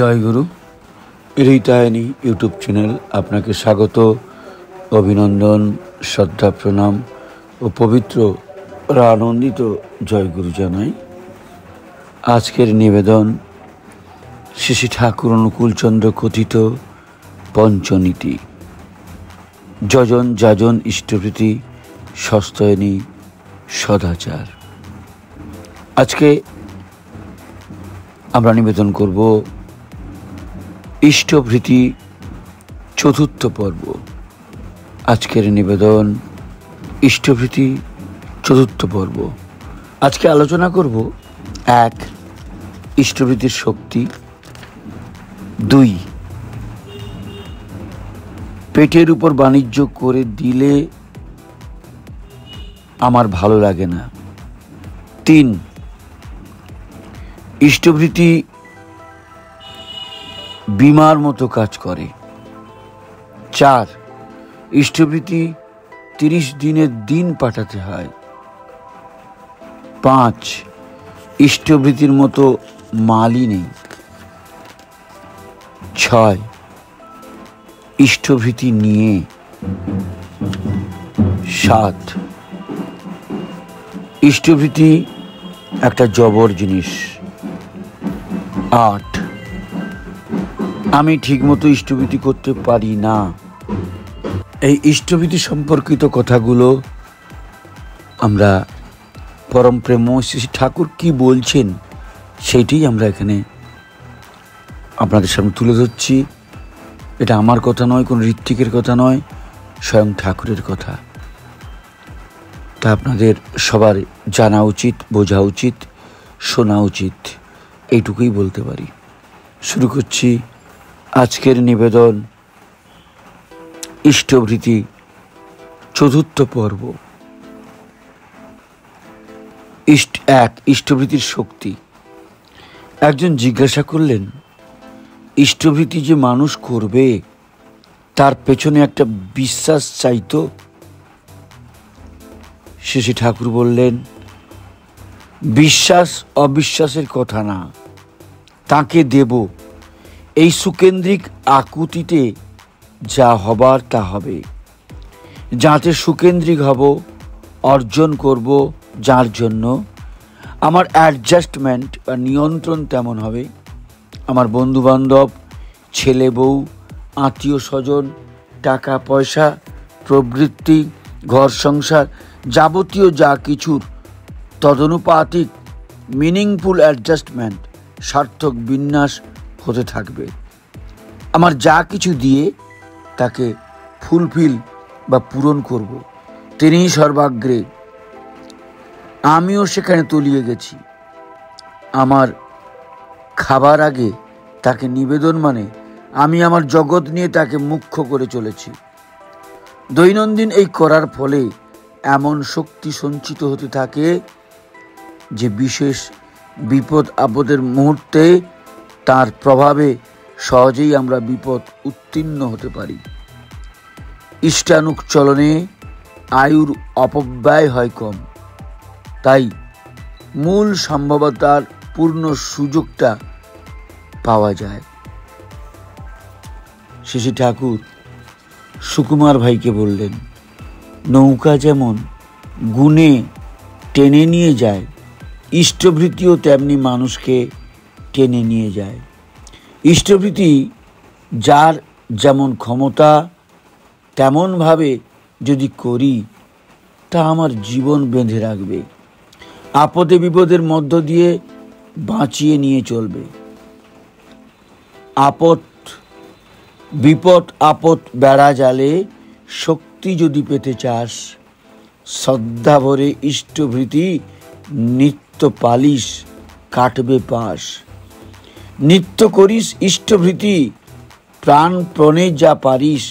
জয় গুরু। রীতায়নী YouTube channel আপনাকে স্বাগত, অভিনন্দন, শ্রদ্ধা, প্রণাম ও পবিত্র আনন্দিত জয়গুরু জানাই। আজকের নিবেদন, শ্রী ঠাকুর অনুকূলচন্দ্র কথিত পঞ্চনীতি। যজন যাজন ইষ্টপ্রীতি সস্তয়নী সদাচার। আজকে আমরা নিবেদন করব ইষ্টভৃতি চতুর্থ পর্ব। আজকের নিবেদন ইষ্টভৃতি চতুর্থ পর্ব। আজকে আলোচনা করব এক, ইষ্টভৃতির শক্তি। দুই, পেটের উপর বাণিজ্য করে দিলে আমার ভালো লাগে না। তিন, ইষ্টভৃতি বিমার মতো কাজ করে। চার ইষ্টভৃতি তিরিশ দিনের দিন পাঠাতে হয়। পাঁচ ইষ্টভৃতির মতো মালই নেই। ছয় ইষ্টভৃতি নিয়ে। সাত ইষ্টভৃতি একটা জবর জিনিস। আট আমি ঠিকমতো ইষ্টভীতি করতে পারি না। এই ইষ্টভীতি সম্পর্কিত কথাগুলো আমরা পরম প্রেম শ্রী ঠাকুর কি বলছেন সেইটাই আমরা এখানে আপনাদের সামনে তুলে ধরছি। এটা আমার কথা নয়, কোনো ঋত্বিকের কথা নয়, স্বয়ং ঠাকুরের কথা। তা আপনাদের সবার জানা উচিত, বোঝা উচিত, শোনা উচিত, এইটুকুই বলতে পারি। শুরু করছি আজকের নিবেদন, ইষ্টভৃতি, চতুর্থ পর্ব। ইষ্ট এক, ইষ্টভৃতির শক্তি। একজন জিজ্ঞাসা করলেন, ইষ্টভৃতি যে মানুষ করবে, তার পেছনে একটা বিশ্বাস চাইতো শেষে ঠাকুর বললেন, বিশ্বাস অবিশ্বাসের কথা না, তাকে দেব। এই সুকেন্দ্রিক আকুতিতে যা হবার তা হবে। যাতে সুকেন্দ্রিক হব, অর্জন করব যার জন্য, আমার অ্যাডজাস্টমেন্ট বা নিয়ন্ত্রণ তেমন হবে। আমার বন্ধুবান্ধব, ছেলে বউ, আত্মীয় স্বজন, টাকা, পয়সা, প্রবৃত্তি, ঘর সংসার, যাবতীয় যা কিছুর তদনুপাতিক মিনিংফুল অ্যাডজাস্টমেন্ট সার্থক বিন্যাস হতে থাকবে। আমার যা কিছু দিয়ে তাকে ফুলফিল বা পূরণ করব। তিনিই সর্বাগ্রে। আমিও সেখানে তলিয়ে গেছি। আমার খাবার আগে তাকে নিবেদন মানে আমি আমার জগৎ নিয়ে তাকে মুখ্য করে চলেছি। দৈনন্দিন এই করার ফলে এমন শক্তি সঞ্চিত হতে থাকে যে বিশেষ বিপদ আপদের মুহূর্তে তার প্রভাবে সহজেই আমরা বিপদ উত্তীর্ণ হতে পারি। ইষ্টানুক চলনে আয়ুর অপব্যয় হয় কম। তাই মূল সম্ভবতার পূর্ণ সুযোগটা পাওয়া যায়। শেষে ঠাকুর সুকুমার ভাইকে বললেন, নৌকা যেমন গুণে টেনে নিয়ে যায়, ইষ্টভৃতিও তেমনি মানুষকে টেনে নিয়ে যায়। ইষ্টভৃতি যার যেমন ক্ষমতা, তেমনভাবে যদি করি, তা আমার জীবন বেঁধে রাখবে। আপদে বিপদের মধ্য দিয়ে বাঁচিয়ে নিয়ে চলবে। আপদ, বিপদ আপদ বেড়া জালে শক্তি যদি পেতে চাস, শ্রদ্ধা ভরে ইষ্টভৃতি নিত্য পালিশ কাটবে পাশ। নিত্য করিস ইষ্টভৃতি প্রাণ প্রণে যা পারিস,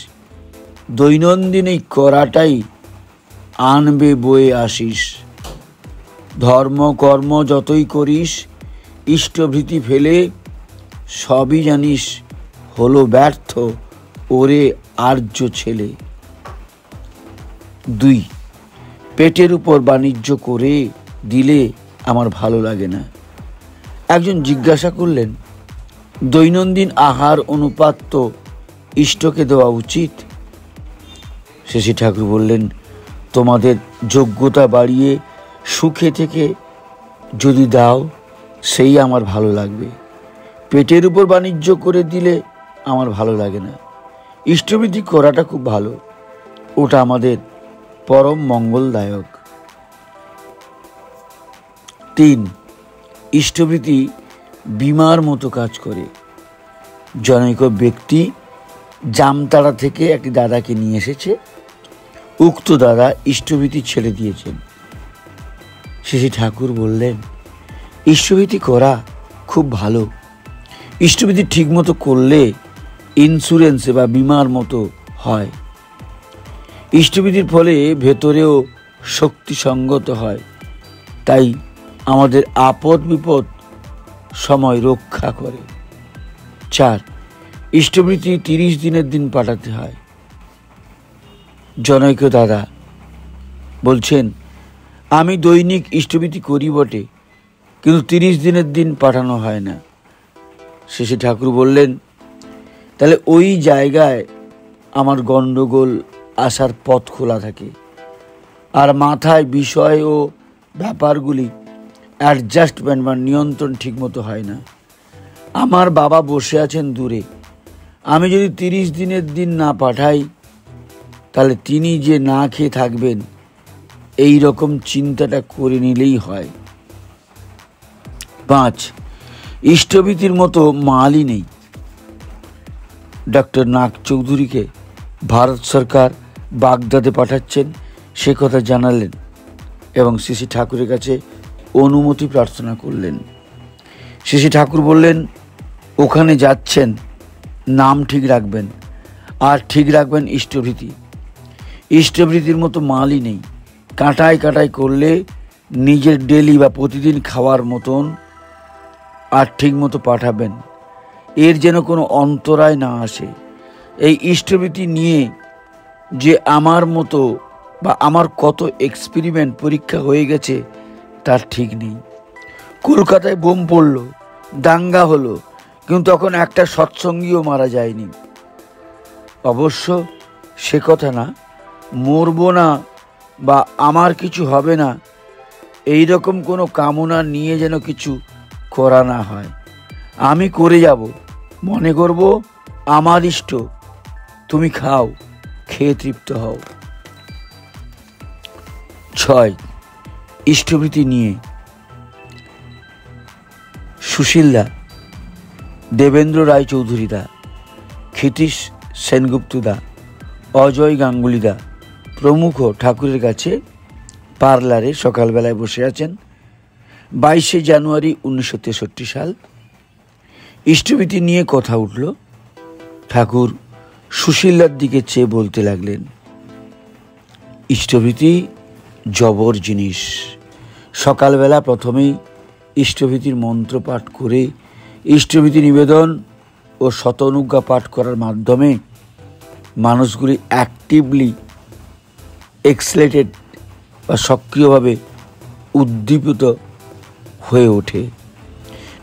দৈনন্দিন করাটাই আনবে বয়ে আসিস। ধর্ম কর্ম যতই করিস, ইষ্টভৃতি ফেলে সবই জানিস হলো ব্যর্থ ওরে আর্য ছেলে। দুই, পেটের উপর বাণিজ্য করে দিলে আমার ভালো লাগে না। একজন জিজ্ঞাসা করলেন দৈনন্দিন আহার অনুপাত তো ইষ্টকে দেওয়া উচিত। শেষী ঠাকুর বললেন, তোমাদের যোগ্যতা বাড়িয়ে সুখে থেকে যদি দাও, সেই আমার ভালো লাগবে। পেটের উপর বাণিজ্য করে দিলে আমার ভালো লাগে না। ইষ্টবিধি করাটা খুব ভালো। ওটা আমাদের পরম মঙ্গলদায়ক। তিন ইষ্টভীতি বিমার মতো কাজ করে। জনৈক ব্যক্তি জামতাড়া থেকে একটি দাদাকে নিয়ে এসেছে। উক্ত দাদা ইষ্টভীতি ছেড়ে দিয়েছেন। শেষে ঠাকুর বললেন, ইষ্টভীতি করা খুব ভালো। ইষ্টবিধি ঠিকমতো করলে ইন্স্যুরেন্সে বা বিমার মতো হয়। ইষ্টবিধির ফলে ভেতরেও শক্তিসঙ্গত হয়। তাই আমাদের আপদ বিপদ সময় রক্ষা করে। চার ইষ্টবৃত্তি তিরিশ দিনের দিন পাঠাতে হয়। জনৈক দাদা বলছেন, আমি দৈনিক ইষ্টবৃত্তি করি বটে, কিন্তু তিরিশ দিনের দিন পাঠানো হয় না। শেষে ঠাকুর বললেন, তাহলে ওই জায়গায় আমার গণ্ডগোল আসার পথ খোলা থাকে। আর মাথায় বিষয় ও ব্যাপারগুলি অ্যাডজাস্টমেন্ট বা নিয়ন্ত্রণ ঠিকমতো হয় না। আমার বাবা বসে আছেন দূরে। আমি যদি তিরিশ দিনের দিন না পাঠাই, তাহলে তিনি যে না খেয়ে থাকবেন, এই রকম চিন্তাটা করে নিলেই হয়। পাঁচ, ইষ্টভীতির মতো মালই নেই। ডক্টর নাগ চৌধুরীকে ভারত সরকার বাগদাদে পাঠাচ্ছেন, সে কথা জানালেন এবং শ্রী ঠাকুরের কাছে অনুমতি প্রার্থনা করলেন। শ্রী ঠাকুর বললেন, ওখানে যাচ্ছেন, নাম ঠিক রাখবেন, আর ঠিক রাখবেন ইষ্টভীতি। ইষ্টভীতির মতো মালই নেই। কাঁটায় কাঁটায় করলে নিজের ডেলি বা প্রতিদিন খাওয়ার মতন আর ঠিক মতো পাঠাবেন। এর যেন কোনো অন্তরায় না আসে। এই ইষ্টভীতি নিয়ে যে আমার মতো বা আমার কত এক্সপেরিমেন্ট পরীক্ষা হয়ে গেছে তার ঠিক নেই। কলকাতায় বোম পড়ল, দাঙ্গা হলো, কিন্তু তখন একটা সৎসঙ্গীও মারা যায়নি। অবশ্য সে কথা না, মরবো না বা আমার কিছু হবে না, এই রকম কোনো কামনা নিয়ে যেন কিছু করা না হয়। আমি করে যাব, মনে করব আমার ইষ্ট, তুমি খাও, খেয়ে তৃপ্ত হও। ছয় ইষ্টভীতি নিয়ে সুশীলদা, দেবেন্দ্র রায় চৌধুরীদা ক্ষিতীশ সেনগুপ্তদা, অজয় গাঙ্গুলিদা প্রমুখ ঠাকুরের কাছে পার্লারে সকালবেলায় বসে আছেন। বাইশে জানুয়ারি উনিশশো তেষট্টি সাল ইষ্টভীতি নিয়ে কথা উঠল। ঠাকুর সুশীলার দিকে চেয়ে বলতে লাগলেন ইষ্টভীতি জবর জিনিস। সকালবেলা প্রথমেই ইষ্টভীতির মন্ত্র পাঠ করে ইষ্টভীতি নিবেদন ও শতনুজ্ঞা পাঠ করার মাধ্যমে মানুষগুলি অ্যাক্টিভলি এক্সলেটেড বা সক্রিয়ভাবে উদ্দীপিত হয়ে ওঠে।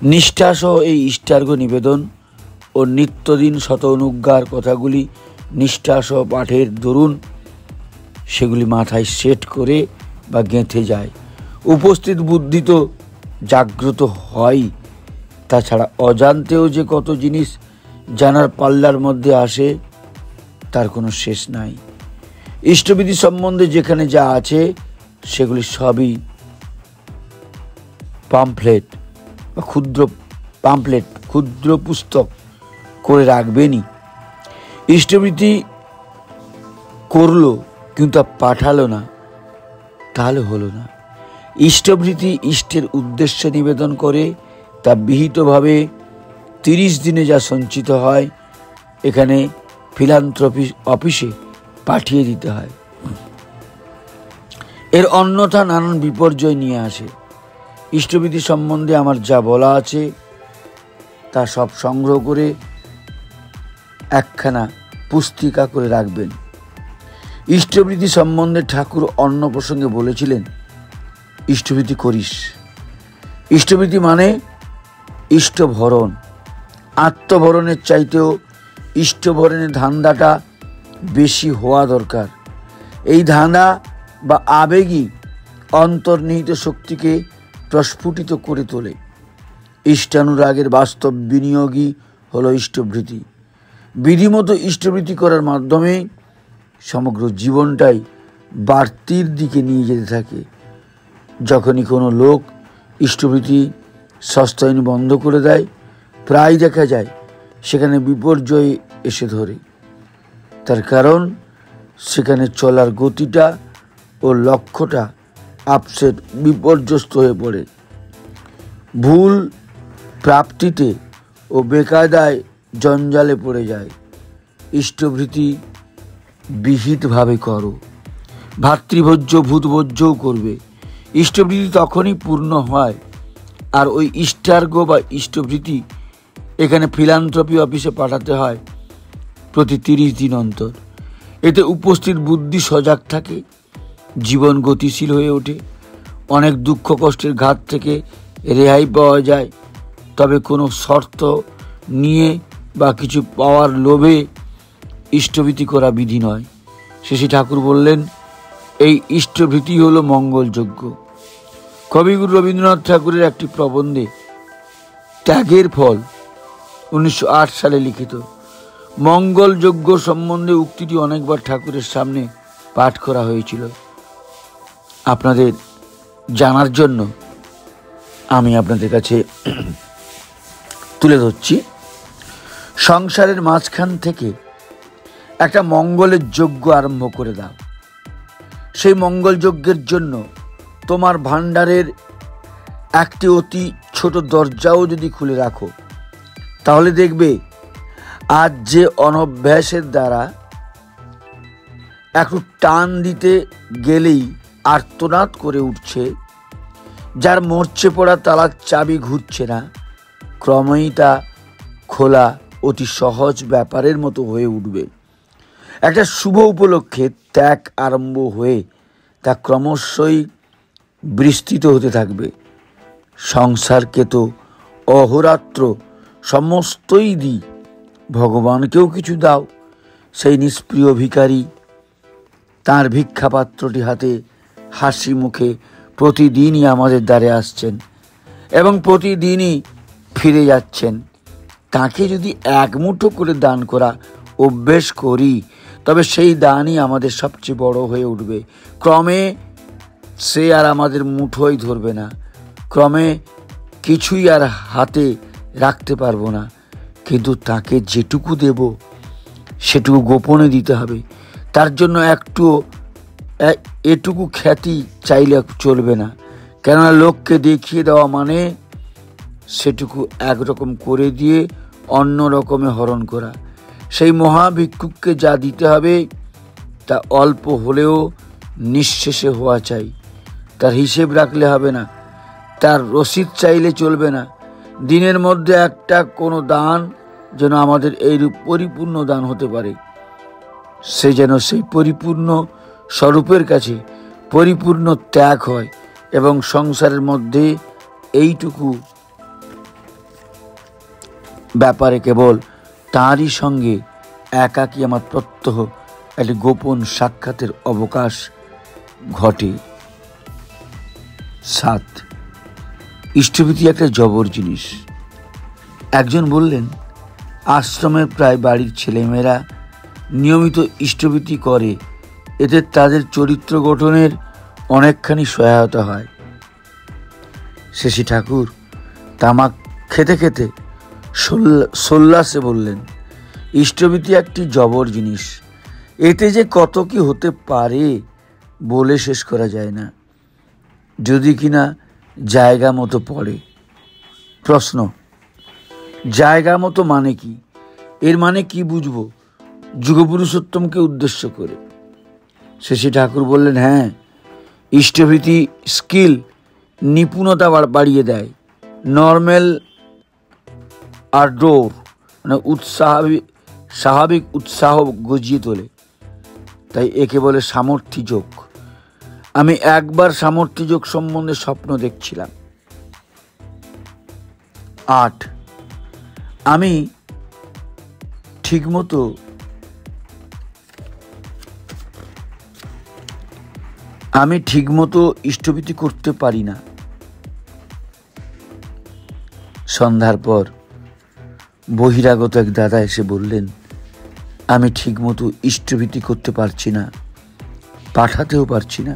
নিষ্ঠাসহ এই ইষ্টার্ঘ নিবেদন ও নিত্যদিন শত অনুজ্ঞার কথাগুলি নিষ্ঠাসহ পাঠের দরুন সেগুলি মাথায় সেট করে বা গেঁথে যায়। উপস্থিত বুদ্ধি তো জাগ্রত হয়। তাছাড়া অজান্তেও যে কত জিনিস জানার পাল্লার মধ্যে আসে, তার কোনো শেষ নাই। ইষ্টবিধি সম্বন্ধে যেখানে যা আছে, সেগুলি সবই পাম্পলেট বা ক্ষুদ্র পাম্পলেট ক্ষুদ্র পুস্তক করে রাখবেনই। ইষ্টবৃত্তি করল, কিন্তু পাঠালো না, তাহলে হলো না। ইষ্টভৃতি ইষ্টের উদ্দেশ্য নিবেদন করে তা বিহিতভাবে তিরিশ দিনে যা সঞ্চিত হয়, এখানে ফিলান্থ্রপি অফিসে পাঠিয়ে দিতে হয়। এর অন্যথা নানান বিপর্যয় নিয়ে আসে। ইষ্টবিধি সম্বন্ধে আমার যা বলা আছে, তা সব সংগ্রহ করে একখানা পুস্তিকা করে রাখবেন। ইষ্টবৃদ্ধি সম্বন্ধে ঠাকুর অন্য প্রসঙ্গে বলেছিলেন ইষ্টবৃদ্ধি করিস। ইষ্টবৃদ্ধি মানে ইষ্টভরণ। আত্মভরণের চাইতেও ইষ্টভরণের ধান্দাটা বেশি হওয়া দরকার। এই ধাঁধা বা আবেগই অন্তর্নিহিত শক্তিকে প্রস্ফুটিত করে তোলে। ইষ্টানুরাগের বাস্তব বিনিয়োগই হলো ইষ্টভৃতি। বিধিমতো ইষ্টভৃতি করার মাধ্যমে সমগ্র জীবনটাই বাড়তির দিকে নিয়ে যেতে থাকে। যখনই কোনো লোক ইষ্টভৃতি সস্তায়ন বন্ধ করে দেয়, প্রায় দেখা যায় সেখানে বিপর্যয় এসে ধরে। তার কারণ, সেখানে চলার গতিটা ও লক্ষ্যটা আপসেট বিপর্যস্ত হয়ে পড়ে। ভুল প্রাপ্তিতে ও বেকায়দায় জঞ্জালে পড়ে যায়। ইষ্টভৃতি বিহিতভাবে করো। ভাতৃভোজ্য, ভূতভোজ্যও করবে। ইষ্টভৃতি তখনই পূর্ণ হয়। আর ওই ইষ্টার্গ বা ইষ্টভৃতি এখানে ফিলান্থ্রপি অফিসে পাঠাতে হয় প্রতি তিরিশ দিন অন্তর। এতে উপস্থিত বুদ্ধি সজাগ থাকে, জীবন গতিশীল হয়ে ওঠে, অনেক দুঃখ কষ্টের ঘাত থেকে রেহাই পাওয়া যায়। তবে কোনো শর্ত নিয়ে বা কিছু পাওয়ার লোভে ইষ্টভীতি করা বিধি নয়। শেষী ঠাকুর বললেন এই ইষ্টভীতি হলো মঙ্গলযোগ্য। কবিগুরু রবীন্দ্রনাথ ঠাকুরের একটি প্রবন্ধে ত্যাগের ফল উনিশশো আট সালে লিখিত, মঙ্গলযোগ্য সম্বন্ধে উক্তিটি অনেকবার ঠাকুরের সামনে পাঠ করা হয়েছিল। আপনাদের জানার জন্য আমি আপনাদের কাছে তুলে ধরছি। সংসারের মাঝখান থেকে একটা মঙ্গলের যজ্ঞ আরম্ভ করে দাও। সেই মঙ্গল যজ্ঞের জন্য তোমার ভাণ্ডারের একটি অতি ছোট দরজাও যদি খুলে রাখো, তাহলে দেখবে আজ যে অনভ্যাসের দ্বারা একটু টান দিতে গেলেই আর্তনাদ করে উঠছে, যার মরচে পড়া তালার চাবি ঘুরছে না, ক্রমেই তা খোলা অতি সহজ ব্যাপারের মতো হয়ে উঠবে। একটা শুভ উপলক্ষে ত্যাগ আরম্ভ হয়ে তা ক্রমশই বিস্তৃত হতে থাকবে। সংসারকে তো অহরাত্র সমস্তই দিই ভগবানকেও কিছু দাও। সেই নিষ্প্রিয় ভিকারী তার ভিক্ষাপাত্রটি হাতে হাসি মুখে প্রতিদিনই আমাদের দ্বারে আসছেন এবং প্রতিদিনই ফিরে যাচ্ছেন। তাকে যদি এক মুঠো করে দান করা অভ্যেস করি তবে সেই দানই আমাদের সবচেয়ে বড় হয়ে উঠবে। ক্রমে সে আর আমাদের মুঠোই ধরবে না। ক্রমে কিছুই আর হাতে রাখতে পারব না। কিন্তু তাকে যেটুকু দেব, সেটুকু গোপনে দিতে হবে। তার জন্য একটু এটুকু খ্যাতি চাইলে চলবে না। কেননা লোককে দেখিয়ে দেওয়া মানে সেটুকু একরকম করে দিয়ে অন্য রকমে হরণ করা। সেই মহাভিক্ষুককে যা দিতে হবে, তা অল্প হলেও নিঃশেষে হওয়া চাই। তার হিসেব রাখলে হবে না। তার রসিদ চাইলে চলবে না। দিনের মধ্যে একটা কোনো দান যেন আমাদের এইরূপ পরিপূর্ণ দান হতে পারে। সে যেন সেই পরিপূর্ণ স্বরূপের কাছে পরিপূর্ণ ত্যাগ হয় এবং সংসারের মধ্যে এইটুকু ব্যাপারে কেবল তাঁরই সঙ্গে একাকী আমার প্রত্যহ একটি গোপন সাক্ষাতের অবকাশ ঘটে। সাত। ইষ্টভীতি একটা জবর জিনিস। একজন বললেন আশ্রমের প্রায় বাড়ির ছেলেমেয়েরা নিয়মিত ইষ্টভীতি করে, এতে তাদের চরিত্র গঠনের অনেকখানি সহায়তা হয়। শেষী ঠাকুর তামাক খেতে খেতে সোল্লাসে বললেন, ইষ্টভীতি একটি জবর জিনিস। এতে যে কত কি হতে পারে বলে শেষ করা যায় না। যদি কিনা জায়গা মতো পড়ে। প্রশ্ন, জায়গা মতো মানে কি? এর মানে কি বুঝব? যুগপুরুষোত্তমকে উদ্দেশ্য করে। শেষে ঠাকুর বললেন হ্যাঁ ইষ্টভীতি স্কিল নিপুণতা বাড়িয়ে দেয়। নর্মেল আর ডোর মানে উৎসাহ, স্বাভাবিক উৎসাহ গজিয়ে তোলে। তাই একে বলে সামর্থ্য যোগ। আমি একবার সামর্থ্য যোগ সম্বন্ধে স্বপ্ন দেখছিলাম। আট, আমি ঠিকমতো আমি ঠিকমতো ইষ্টভীতি করতে পারি না। সন্ধ্যার পর বহিরাগত এক দাদা এসে বললেন, আমি ঠিকমতো ইষ্টভীতি করতে পারছি না, পাঠাতেও পারছি না।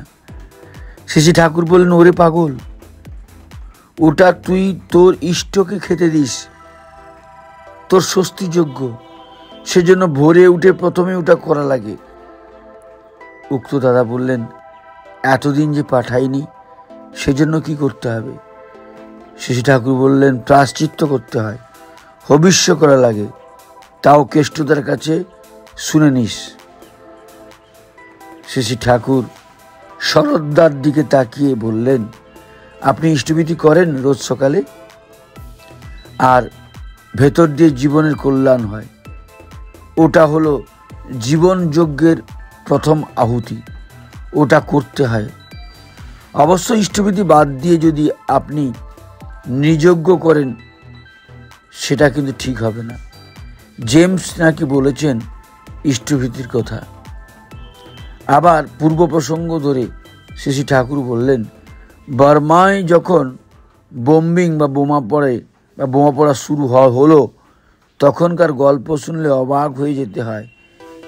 শেষে ঠাকুর বললেন, ওরে পাগল, ওটা তুই তোর ইষ্টকে খেতে দিস। তোর স্বস্তিযোগ্য সেজন্য ভোরে উঠে প্রথমে ওটা করা লাগে। উক্ত দাদা বললেন, এতদিন যে পাঠাইনি, সেজন্য কি করতে হবে? শিশু ঠাকুর বললেন প্রাশ্চিত্য করতে হয়। হবিষ্য করা লাগে। তাও কেষ্টদার কাছে শুনে নিস। শিশি ঠাকুর শরদ্দার দিকে তাকিয়ে বললেন, আপনি ইষ্টভীতি করেন রোজ সকালে? আর ভেতর দিয়ে জীবনের কল্যাণ হয়। ওটা হলো জীবন যজ্ঞের প্রথম আহুতি। ওটা করতে হয়। অবশ্য ইষ্টবিধি বাদ দিয়ে যদি আপনি নিযোগ্য করেন সেটা কিন্তু ঠিক হবে না। জেমস নাকি বলেছেন ইষ্টভীতির কথা। আবার পূর্ব প্রসঙ্গ ধরে শ্রী ঠাকুর বললেন, বার্মায় যখন বোম্বিং বা বোমা পড়ে বা বোমা পড়া শুরু হলো, তখনকার গল্প শুনলে অবাক হয়ে যেতে হয়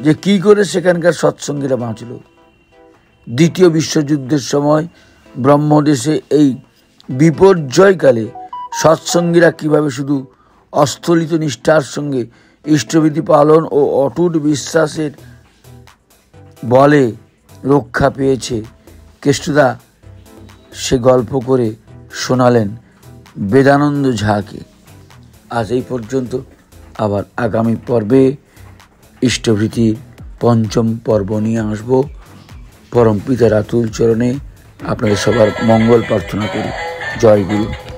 যে কি করে সেখানকার সৎসঙ্গীরা বাঁচল। দ্বিতীয় বিশ্বযুদ্ধের সময় ব্রহ্মদেশে এই বিপর্যয়কালে সৎসঙ্গীরা কীভাবে শুধু অস্থলিত নিষ্ঠার সঙ্গে ইষ্টবিধি পালন ও অটুট বিশ্বাসের বলে রক্ষা পেয়েছে। কেষ্টদা সে গল্প করে শোনালেন বেদানন্দ ঝাকে। আজ এই পর্যন্ত। আবার আগামী পর্বে ইষ্টভৃতির পঞ্চম পর্ব নিয়ে আসব। পরম পিতার আতুল চরণে আপনাদের সবার মঙ্গল প্রার্থনা করি। জয় গুরু।